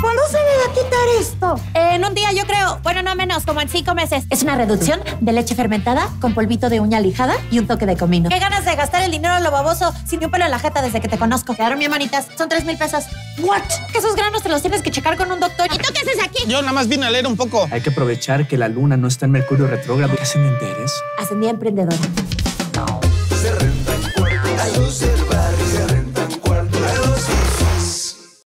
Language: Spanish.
¿Cuándo se me va a quitar esto? En un día, yo creo. Bueno, no menos, como en cinco meses. Es una reducción de leche fermentada con polvito de uña lijada y un toque de comino. Qué ganas de gastar el dinero a lo baboso sin ni un pelo en la jeta desde que te conozco. Quedaron bien manitas. Son tres mil pesos. ¿What? Que esos granos te los tienes que checar con un doctor. ¿Y tú qué haces aquí? Yo nada más vine a leer un poco. Hay que aprovechar que la luna no está en Mercurio retrógrado. ¿Qué hacen enteres? Ascendía emprendedora. Se.